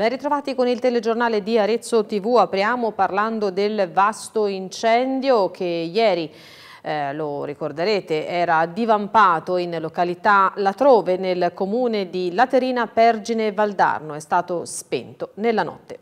Ben ritrovati con il telegiornale di Arezzo TV. Apriamo parlando del vasto incendio che ieri eh, lo ricorderete, era divampato in località Latrove nel comune di Laterina Pergine Valdarno. È stato spento nella notte.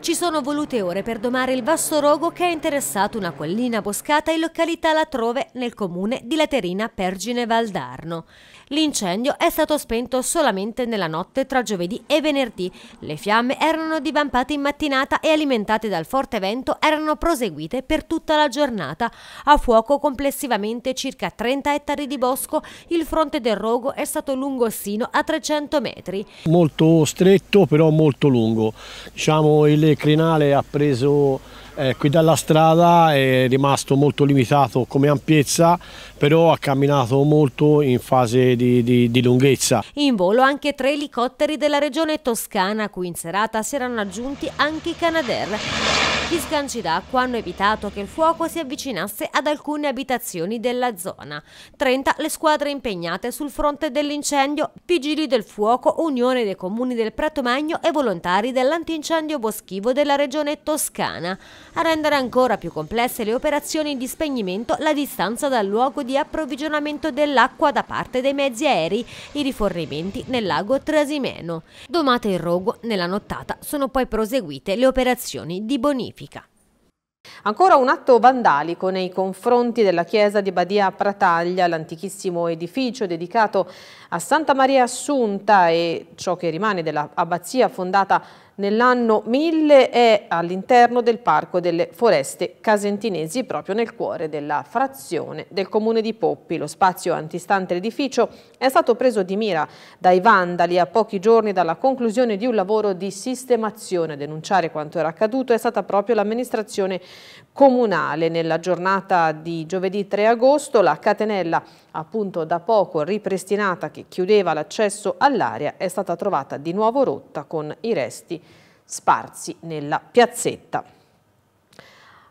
Ci sono volute ore per domare il vasto rogo che ha interessato una collina boscata in località Latrove nel comune di Laterina Pergine Valdarno. L'incendio è stato spento solamente nella notte tra giovedì e venerdì. Le fiamme erano divampate in mattinata e alimentate dal forte vento erano proseguite per tutta la giornata. A fuoco complessivamente circa 30 ettari di bosco, il fronte del rogo è stato lungo sino a 300 metri. Molto stretto però molto lungo. Diciamo il crinale ha preso eh, qui dalla strada è rimasto molto limitato come ampiezza, però ha camminato molto in fase di, di, di lunghezza. In volo anche tre elicotteri della regione toscana, cui in serata si erano aggiunti anche i Canadair. Gli sganci d'acqua hanno evitato che il fuoco si avvicinasse ad alcune abitazioni della zona. 30 le squadre impegnate sul fronte dell'incendio, vigili del fuoco, unione dei comuni del Prato Magno e volontari dell'antincendio boschivo della regione toscana. A rendere ancora più complesse le operazioni di spegnimento la distanza dal luogo di approvvigionamento dell'acqua da parte dei mezzi aerei, i rifornimenti nel lago Trasimeno. Domate il rogo, nella nottata sono poi proseguite le operazioni di bonifica pacifica. Ancora un atto vandalico nei confronti della chiesa di Badia Prataglia, l'antichissimo edificio dedicato a Santa Maria Assunta e ciò che rimane dell'abbazia fondata nell'anno 1000 è all'interno del Parco delle Foreste Casentinesi, proprio nel cuore della frazione del comune di Poppi. Lo spazio antistante l'edificio è stato preso di mira dai vandali a pochi giorni dalla conclusione di un lavoro di sistemazione. A denunciare quanto era accaduto è stata proprio l'amministrazione comunale. Nella giornata di giovedì 3 agosto la catenella appunto da poco ripristinata che chiudeva l'accesso all'area è stata trovata di nuovo rotta con i resti sparsi nella piazzetta.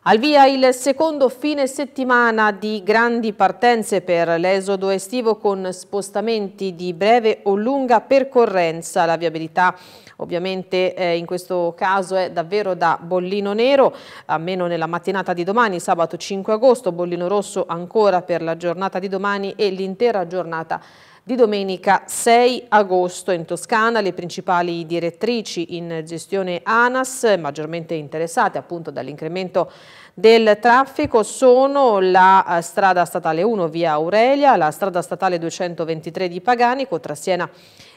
Al via il secondo fine settimana di grandi partenze per l'esodo estivo con spostamenti di breve o lunga percorrenza. La viabilità ovviamente eh, in questo caso è davvero da bollino nero, almeno nella mattinata di domani, sabato 5 agosto, bollino rosso ancora per la giornata di domani e l'intera giornata di domenica 6 agosto in Toscana. Le principali direttrici in gestione ANAS, maggiormente interessate appunto dall'incremento del traffico sono la eh, strada statale 1 via Aurelia, la strada statale 223 di Paganico tra Siena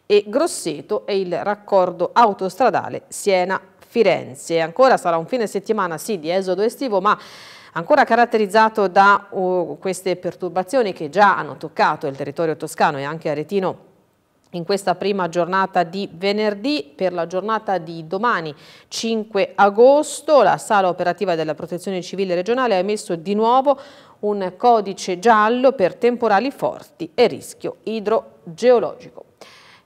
e Grosseto e il raccordo autostradale Siena-Firenze. Ancora sarà un fine settimana sì di esodo estivo ma ancora caratterizzato da uh, queste perturbazioni che già hanno toccato il territorio toscano e anche Aretino in questa prima giornata di venerdì. Per la giornata di domani 5 agosto la sala operativa della protezione civile regionale ha emesso di nuovo un codice giallo per temporali forti e rischio idrogeologico.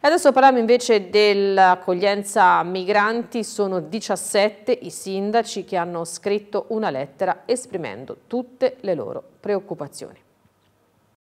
Adesso parliamo invece dell'accoglienza migranti, sono 17 i sindaci che hanno scritto una lettera esprimendo tutte le loro preoccupazioni.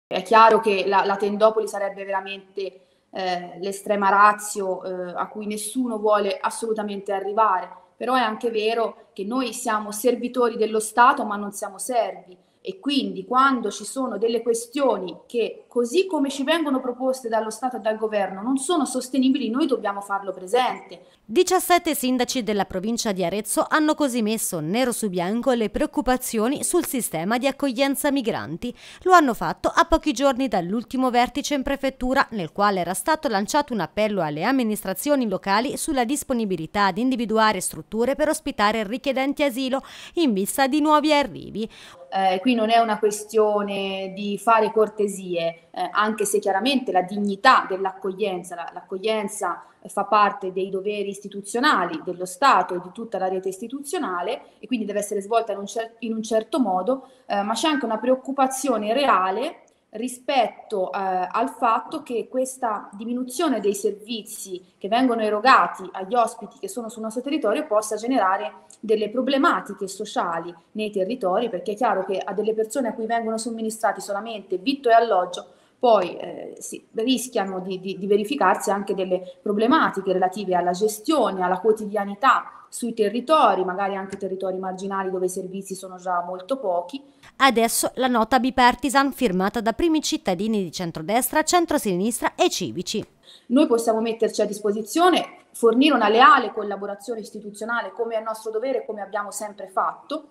È chiaro che la, la tendopoli sarebbe veramente eh, l'estrema razio eh, a cui nessuno vuole assolutamente arrivare, però è anche vero che noi siamo servitori dello Stato ma non siamo servi e quindi quando ci sono delle questioni che così come ci vengono proposte dallo Stato e dal governo non sono sostenibili, noi dobbiamo farlo presente. 17 sindaci della provincia di Arezzo hanno così messo nero su bianco le preoccupazioni sul sistema di accoglienza migranti. Lo hanno fatto a pochi giorni dall'ultimo vertice in prefettura nel quale era stato lanciato un appello alle amministrazioni locali sulla disponibilità di individuare strutture per ospitare richiedenti asilo in vista di nuovi arrivi. Eh, qui non è una questione di fare cortesie, eh, anche se chiaramente la dignità dell'accoglienza, la, l'accoglienza fa parte dei doveri istituzionali dello Stato e di tutta la rete istituzionale e quindi deve essere svolta in un, cer- in un certo modo, eh, ma c'è anche una preoccupazione reale rispetto eh, al fatto che questa diminuzione dei servizi che vengono erogati agli ospiti che sono sul nostro territorio possa generare delle problematiche sociali nei territori, perché è chiaro che a delle persone a cui vengono somministrati solamente vitto e alloggio poi eh, si, rischiano di, di, di verificarsi anche delle problematiche relative alla gestione, alla quotidianità sui territori, magari anche territori marginali dove i servizi sono già molto pochi. Adesso la nota bipartisan firmata da primi cittadini di centrodestra, centrosinistra e civici. Noi possiamo metterci a disposizione, fornire una leale collaborazione istituzionale come è nostro dovere, come abbiamo sempre fatto,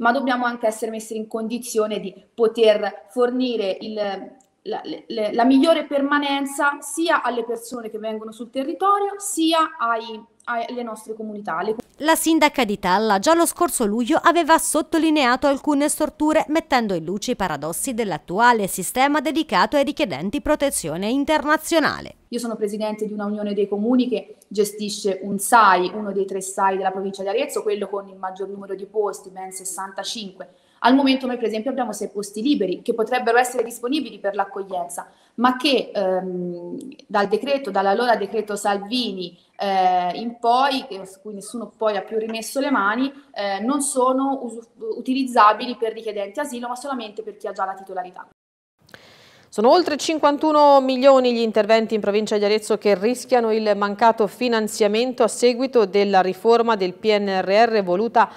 ma dobbiamo anche essere messi in condizione di poter fornire il, la, le, la, migliore permanenza sia alle persone che vengono sul territorio sia ai, alle nostre comunità. La sindaca di Talla già lo scorso luglio aveva sottolineato alcune storture mettendo in luce i paradossi dell'attuale sistema dedicato ai richiedenti protezione internazionale. Io sono presidente di una unione dei comuni che gestisce un SAI, uno dei tre SAI della provincia di Arezzo, quello con il maggior numero di posti, ben 65 al momento noi per esempio abbiamo sei posti liberi che potrebbero essere disponibili per l'accoglienza, ma che ehm, dal decreto, dall'allora decreto Salvini eh, in poi, su cui nessuno poi ha più rimesso le mani, eh, non sono utilizzabili per richiedenti asilo, ma solamente per chi ha già la titolarità. Sono oltre 51 milioni gli interventi in provincia di Arezzo che rischiano il mancato finanziamento a seguito della riforma del PNRR voluta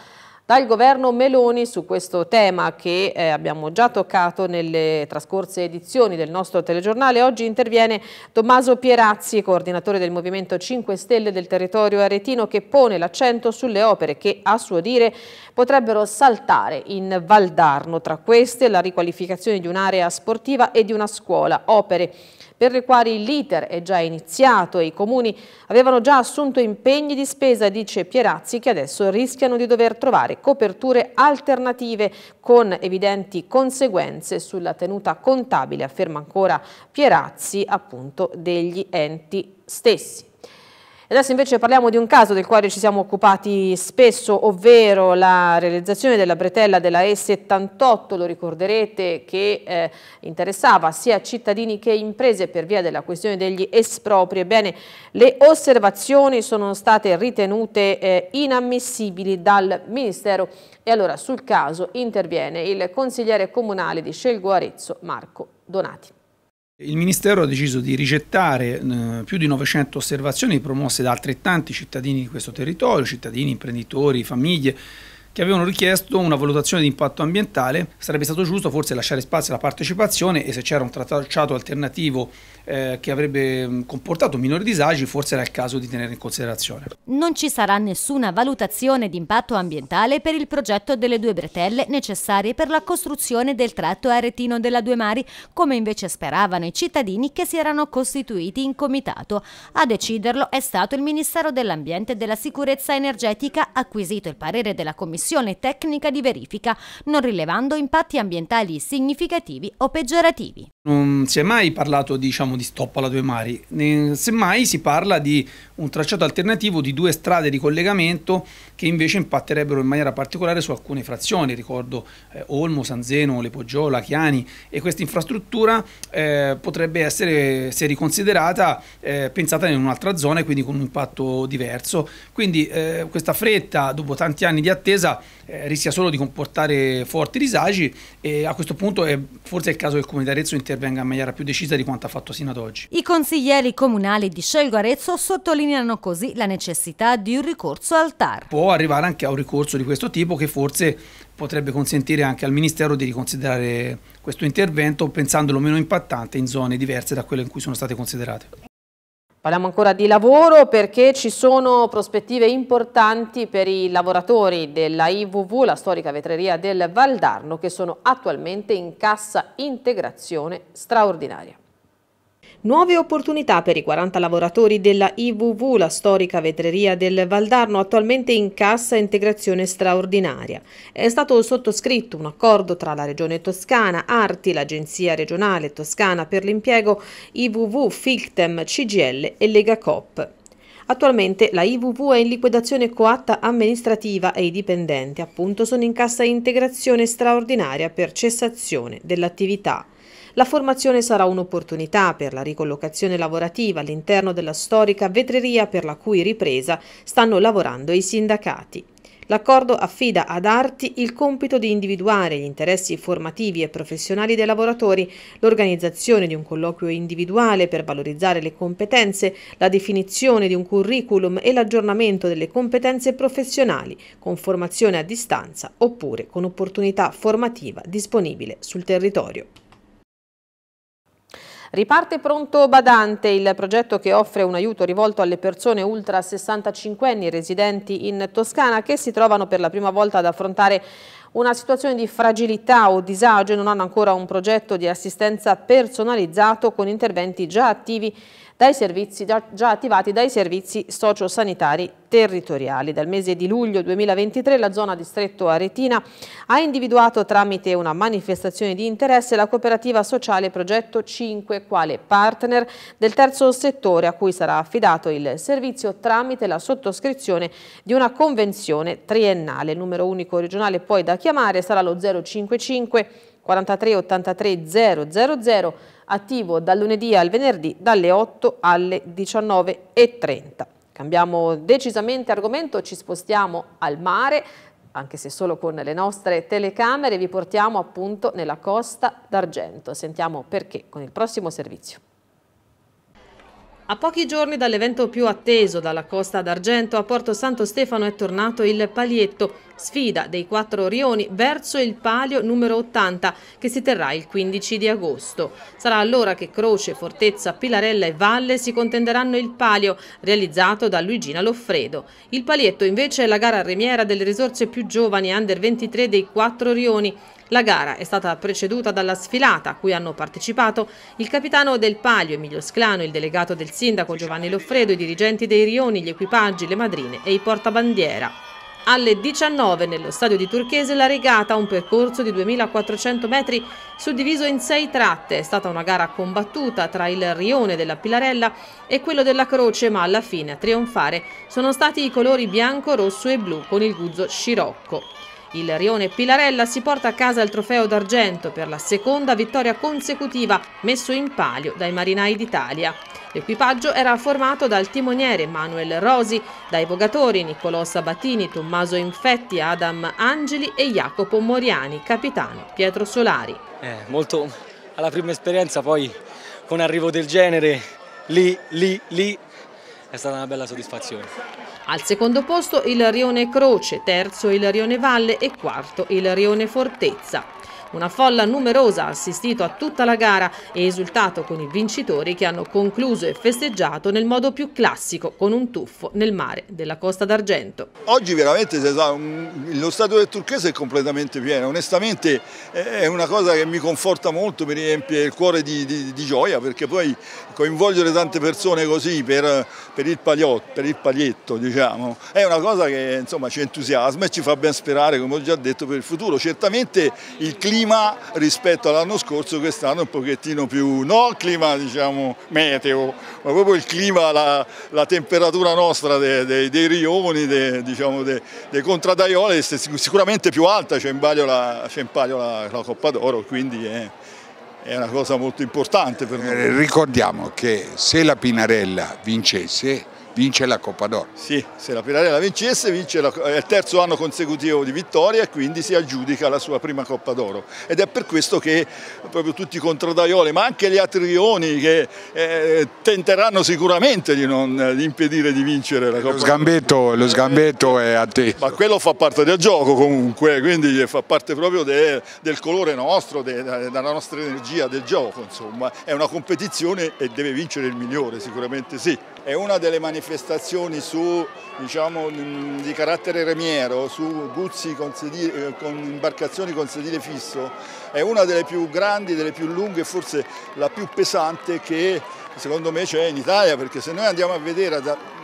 dal governo Meloni su questo tema che eh, abbiamo già toccato nelle trascorse edizioni del nostro telegiornale. Oggi interviene Tommaso Pierazzi, coordinatore del Movimento 5 Stelle del territorio aretino, che pone l'accento sulle opere che, a suo dire, potrebbero saltare in Valdarno. Tra queste la riqualificazione di un'area sportiva e di una scuola, opere per le quali l'iter è già iniziato e i comuni avevano già assunto impegni di spesa, dice Pierazzi, che adesso rischiano di dover trovare coperture alternative con evidenti conseguenze sulla tenuta contabile, afferma ancora Pierazzi, appunto degli enti stessi. Adesso invece parliamo di un caso del quale ci siamo occupati spesso, ovvero la realizzazione della bretella della E78, lo ricorderete che eh, interessava sia cittadini che imprese per via della questione degli espropri. Ebbene, le osservazioni sono state ritenute eh, inammissibili dal Ministero e allora sul caso interviene il consigliere comunale di Scelgo Arezzo, Marco Donati. Il Ministero ha deciso di rigettare eh, più di 900 osservazioni promosse da altrettanti cittadini di questo territorio, cittadini, imprenditori, famiglie, che avevano richiesto una valutazione di impatto ambientale, sarebbe stato giusto forse lasciare spazio alla partecipazione e se c'era un tracciato alternativo eh, che avrebbe comportato minori disagi, forse era il caso di tenere in considerazione. Non ci sarà nessuna valutazione di impatto ambientale per il progetto delle due bretelle necessarie per la costruzione del tratto aretino della Due Mari, come invece speravano i cittadini che si erano costituiti in comitato. A deciderlo è stato il Ministero dell'Ambiente e della Sicurezza Energetica, acquisito il parere della commissione tecnica di verifica, non rilevando impatti ambientali significativi o peggiorativi. Non si è mai parlato diciamo, di stop alla Due Mari, semmai si parla di un tracciato alternativo di due strade di collegamento che invece impatterebbero in maniera particolare su alcune frazioni, ricordo eh, Olmo, Sanzeno, Lepoggiola, Chiani e questa infrastruttura eh, potrebbe essere, se riconsiderata, eh, pensata in un'altra zona e quindi con un impatto diverso. Quindi eh, questa fretta, dopo tanti anni di attesa, eh, rischia solo di comportare forti disagi e a questo punto è forse il caso che il Comune di Arezzo intervenga in maniera più decisa di quanto ha fatto sino ad oggi. I consiglieri comunali di Scelgo Arezzo sottolineano così la necessità di un ricorso al TAR. Può arrivare anche a un ricorso di questo tipo che forse potrebbe consentire anche al Ministero di riconsiderare questo intervento pensandolo meno impattante in zone diverse da quelle in cui sono state considerate. Parliamo ancora di lavoro perché ci sono prospettive importanti per i lavoratori della IVV, la storica vetreria del Valdarno, che sono attualmente in cassa integrazione straordinaria. Nuove opportunità per i 40 lavoratori della IVV, la storica vetreria del Valdarno, attualmente in cassa integrazione straordinaria. È stato sottoscritto un accordo tra la Regione Toscana, Arti, l'Agenzia regionale toscana per l'impiego, IVV, Filtem, CGL e Lega Coop. Attualmente la IVV è in liquidazione coatta amministrativa e i dipendenti appunto sono in cassa integrazione straordinaria per cessazione dell'attività. La formazione sarà un'opportunità per la ricollocazione lavorativa all'interno della storica vetreria per la cui ripresa stanno lavorando i sindacati. L'accordo affida ad Arti il compito di individuare gli interessi formativi e professionali dei lavoratori, l'organizzazione di un colloquio individuale per valorizzare le competenze, la definizione di un curriculum e l'aggiornamento delle competenze professionali con formazione a distanza oppure con opportunità formativa disponibile sul territorio. Riparte Pronto Badante, il progetto che offre un aiuto rivolto alle persone ultra 65 anni residenti in Toscana che si trovano per la prima volta ad affrontare una situazione di fragilità o disagio e non hanno ancora un progetto di assistenza personalizzato con interventi già attivi dai servizi, già, attivati dai servizi sociosanitari territoriali. Dal mese di luglio 2023 la zona distretto Aretina ha individuato tramite una manifestazione di interesse la cooperativa sociale Progetto 5 quale partner del terzo settore a cui sarà affidato il servizio tramite la sottoscrizione di una convenzione triennale. Il numero unico regionale poi da chiamare sarà lo 055 43 83 000 attivo dal lunedì al venerdì dalle 8 alle 19.30. Cambiamo decisamente argomento, ci spostiamo al mare, anche se solo con le nostre telecamere, vi portiamo appunto nella Costa d'Argento. Sentiamo perché con il prossimo servizio. A pochi giorni dall'evento più atteso dalla Costa d'Argento a Porto Santo Stefano è tornato il Palietto, sfida dei quattro rioni verso il palio numero 80 che si terrà il 15 di agosto. Sarà allora che Croce, Fortezza, Pilarella e Valle si contenderanno il palio realizzato da Luigina Loffredo. Il Palietto invece è la gara remiera delle risorse più giovani under 23 dei quattro rioni la gara è stata preceduta dalla sfilata a cui hanno partecipato il capitano del Palio Emilio Sclano, il delegato del sindaco Giovanni Loffredo, i dirigenti dei Rioni, gli equipaggi, le madrine e i portabandiera. Alle 19 nello stadio di Turchese la regata, un percorso di 2400 metri suddiviso in sei tratte. È stata una gara combattuta tra il rione della Pilarella e quello della Croce, ma alla fine a trionfare sono stati i colori bianco, rosso e blu con il guzzo scirocco. Il Rione Pilarella si porta a casa il trofeo d'argento per la seconda vittoria consecutiva messo in palio dai marinai d'Italia. L'equipaggio era formato dal timoniere Manuel Rosi, dai vogatori Niccolò Sabatini, Tommaso Infetti, Adam Angeli e Jacopo Moriani, capitano Pietro Solari. Eh, molto alla prima esperienza, poi con arrivo del genere, lì, lì, lì, è stata una bella soddisfazione. Al secondo posto il Rione Croce, terzo il Rione Valle e quarto il Rione Fortezza. Una folla numerosa ha assistito a tutta la gara e esultato con i vincitori che hanno concluso e festeggiato nel modo più classico con un tuffo nel mare della Costa d'Argento. Oggi veramente lo stato del turchese è completamente pieno, onestamente è una cosa che mi conforta molto, mi riempie il cuore di, di, di gioia perché poi coinvolgere tante persone così per, per, il, paliotto, per il paglietto diciamo, è una cosa che insomma, ci entusiasma e ci fa ben sperare, come ho già detto, per il futuro. Certamente il clima clima rispetto all'anno scorso quest'anno è un pochettino più, non il clima diciamo meteo, ma proprio il clima, la, la temperatura nostra dei, dei, dei rioni, dei, diciamo, dei, dei contradaioli è sicuramente più alta, c'è in palio la, in palio la, la Coppa d'Oro, quindi è, è una cosa molto importante per noi. Eh, ricordiamo che se la Pinarella vincesse vince la Coppa d'Oro. Sì, se la Pirarella vincesse vince la, è il terzo anno consecutivo di vittoria e quindi si aggiudica la sua prima Coppa d'Oro ed è per questo che proprio tutti i contradaioli ma anche gli altri rioni che eh, tenteranno sicuramente di non di impedire di vincere la Coppa lo sgambetto, lo sgambetto è a te. Ma quello fa parte del gioco comunque, quindi fa parte proprio de, del colore nostro, de, della nostra energia del gioco, insomma è una competizione e deve vincere il migliore, sicuramente sì è una delle manifestazioni su, diciamo, di carattere remiero, su guzzi con, sedile, eh, con, imbarcazioni con sedile fisso, è una delle più grandi, delle più lunghe, forse la più pesante che secondo me c'è in Italia, perché se noi andiamo a vedere,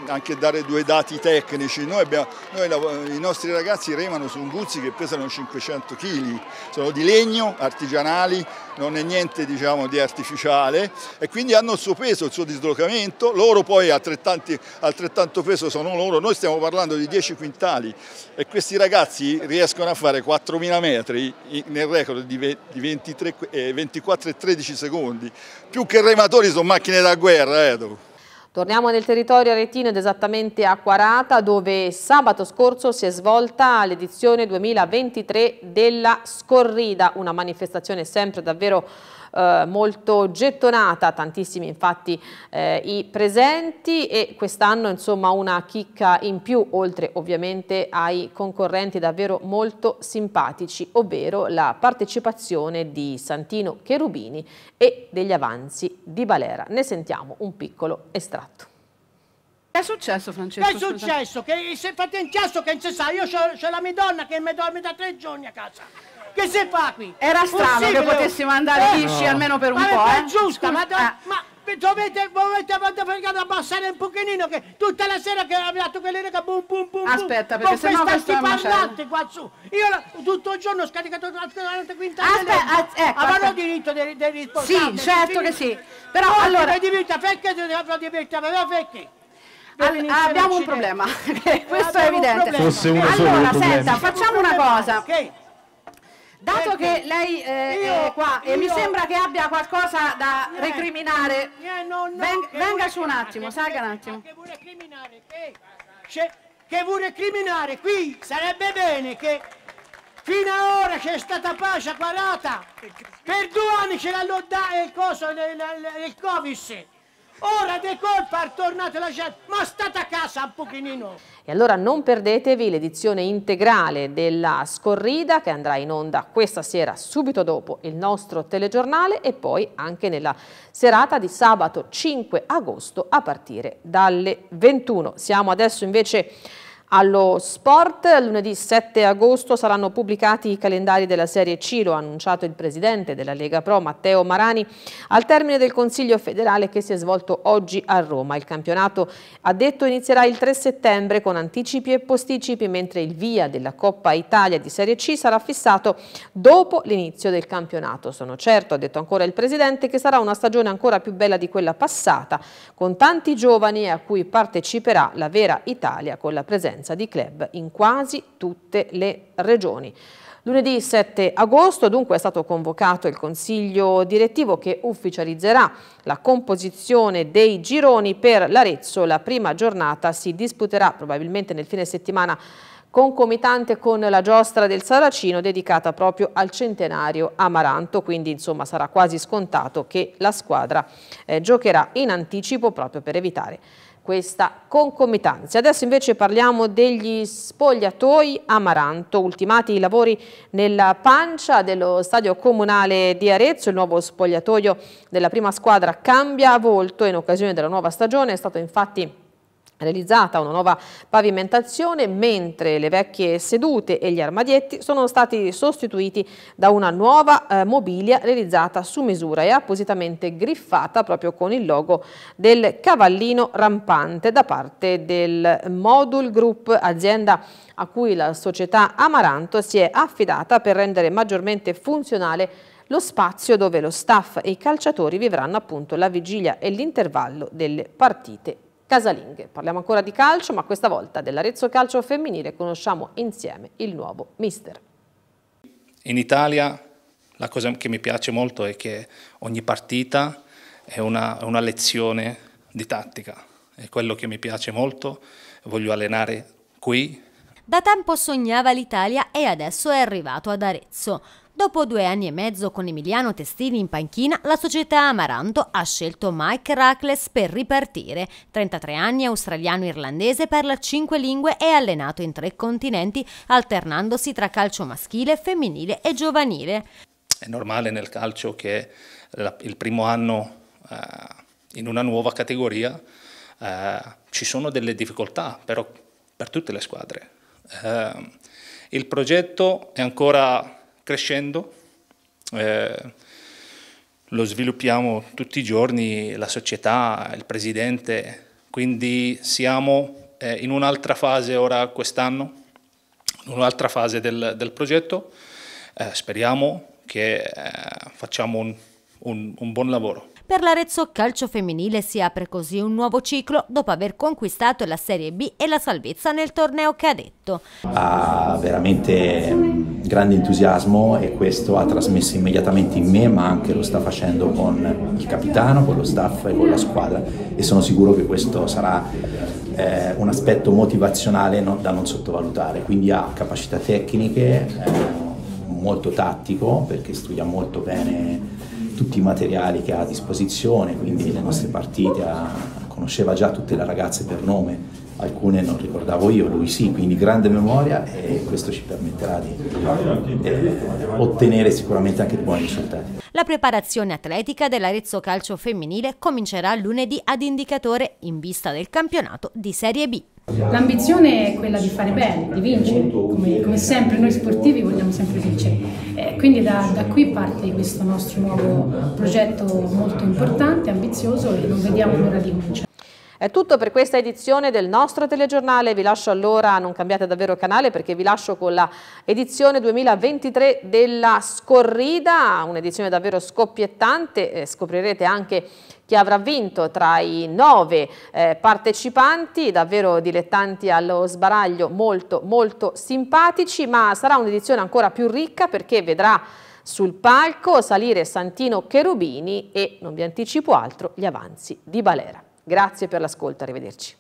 anche dare due dati tecnici, noi abbiamo, noi, i nostri ragazzi remano su guzzi che pesano 500 kg, sono di legno, artigianali, non è niente diciamo, di artificiale e quindi hanno il suo peso, il suo dislocamento, loro poi altrettanto peso sono loro, noi stiamo parlando di 10 quintali e questi ragazzi riescono a fare 4.000 metri nel record di 23, 24 e 13 secondi, più che rematori sono macchine da guerra. Eh, Torniamo nel territorio aretino ed esattamente a Quarata dove sabato scorso si è svolta l'edizione 2023 della Scorrida, una manifestazione sempre davvero eh, molto gettonata, tantissimi infatti eh, i presenti e quest'anno insomma una chicca in più oltre ovviamente ai concorrenti davvero molto simpatici, ovvero la partecipazione di Santino Cherubini e degli avanzi di Balera. Ne sentiamo un piccolo estratto. Che è successo Francesco? Che è successo? Che se fate in chiasso che non si sa, io ho la mia donna che mi dorme da tre giorni a casa. Che si fa qui? Era strano Possibile? che potessimo andare eh, lisci no. almeno per un ma po', è eh? giusta, ma, eh. ma dovete, dovete, dovete abbassare un pochino che tutta la sera che abbiamo fatto quelle che boom boom boom aspetta perché se no questo è parlante qua su. Io la, tutto il giorno ho scaricato 40 quintali aspetta ecco, avranno diritto di, di rispondere sì certo che sì. Però oh, allora diventa perché diventa perché? Abbiamo un problema. Questo è evidente. allora senta facciamo una cosa Dato che lei eh, io, è qua io, e mi sembra che abbia qualcosa da eh, recriminare, eh, no, no, Ven venga su un attimo, salga un attimo. Che vuole criminare, che, che vuole criminare, qui sarebbe bene che fino ad ora c'è stata pace a 40, per due anni ce l'ha lodato il coso, il, il, il Covis. Ora de colpa è tornata la gente, ma state a casa un pochino. E allora non perdetevi l'edizione integrale della Scorrida che andrà in onda questa sera subito dopo il nostro telegiornale e poi anche nella serata di sabato 5 agosto a partire dalle 21. Siamo adesso invece allo sport, lunedì 7 agosto saranno pubblicati i calendari della Serie C, lo ha annunciato il presidente della Lega Pro Matteo Marani al termine del Consiglio federale che si è svolto oggi a Roma. Il campionato, ha detto, inizierà il 3 settembre con anticipi e posticipi, mentre il via della Coppa Italia di Serie C sarà fissato dopo l'inizio del campionato. Sono certo, ha detto ancora il presidente, che sarà una stagione ancora più bella di quella passata, con tanti giovani a cui parteciperà la vera Italia con la presenza presenza di club in quasi tutte le regioni. Lunedì 7 agosto dunque è stato convocato il Consiglio direttivo che ufficializzerà la composizione dei gironi per l'Arezzo. La prima giornata si disputerà probabilmente nel fine settimana concomitante con la giostra del Saracino dedicata proprio al centenario Amaranto, quindi insomma sarà quasi scontato che la squadra eh, giocherà in anticipo proprio per evitare questa concomitanza. Adesso invece parliamo degli spogliatoi Amaranto, ultimati i lavori nella pancia dello stadio comunale di Arezzo, il nuovo spogliatoio della prima squadra cambia volto in occasione della nuova stagione, è stato infatti realizzata una nuova pavimentazione mentre le vecchie sedute e gli armadietti sono stati sostituiti da una nuova eh, mobilia realizzata su misura e appositamente griffata proprio con il logo del cavallino rampante da parte del Modul Group, azienda a cui la società Amaranto si è affidata per rendere maggiormente funzionale lo spazio dove lo staff e i calciatori vivranno appunto la vigilia e l'intervallo delle partite casalinghe. Parliamo ancora di calcio, ma questa volta dell'Arezzo Calcio Femminile conosciamo insieme il nuovo mister. In Italia la cosa che mi piace molto è che ogni partita è una, una lezione di tattica. È quello che mi piace molto, voglio allenare qui. Da tempo sognava l'Italia e adesso è arrivato ad Arezzo. Dopo due anni e mezzo con Emiliano Testini in panchina, la società Amaranto ha scelto Mike Rackless per ripartire. 33 anni, australiano-irlandese, parla cinque lingue e allenato in tre continenti, alternandosi tra calcio maschile, femminile e giovanile. È normale nel calcio che il primo anno eh, in una nuova categoria eh, ci sono delle difficoltà, però per tutte le squadre. Eh, il progetto è ancora crescendo, eh, lo sviluppiamo tutti i giorni, la società, il presidente, quindi siamo eh, in un'altra fase ora quest'anno, in un'altra fase del, del progetto, eh, speriamo che eh, facciamo un un, un buon lavoro. Per l'Arezzo Calcio Femminile si apre così un nuovo ciclo dopo aver conquistato la Serie B e la salvezza nel torneo cadetto. Ha veramente grande entusiasmo e questo ha trasmesso immediatamente in me ma anche lo sta facendo con il capitano, con lo staff e con la squadra e sono sicuro che questo sarà eh, un aspetto motivazionale no, da non sottovalutare, quindi ha capacità tecniche, eh, molto tattico perché studia molto bene tutti i materiali che ha a disposizione, quindi le nostre partite, conosceva già tutte le ragazze per nome, alcune non ricordavo io, lui sì, quindi grande memoria e questo ci permetterà di eh, ottenere sicuramente anche buoni risultati. La preparazione atletica dell'Arezzo Calcio Femminile comincerà lunedì ad indicatore in vista del campionato di Serie B. L'ambizione è quella di fare bene, di vincere, come, come sempre noi sportivi vogliamo sempre vincere. Eh, quindi da, da, qui parte questo nostro nuovo progetto molto importante, ambizioso e non vediamo l'ora di cominciare. È tutto per questa edizione del nostro telegiornale, vi lascio allora, non cambiate davvero canale perché vi lascio con la edizione 2023 della Scorrida, un'edizione davvero scoppiettante, eh, scoprirete anche chi avrà vinto tra i nove eh, partecipanti, davvero dilettanti allo sbaraglio, molto molto simpatici, ma sarà un'edizione ancora più ricca perché vedrà sul palco salire Santino Cherubini e, non vi anticipo altro, gli avanzi di Balera. Grazie per l'ascolto, arrivederci.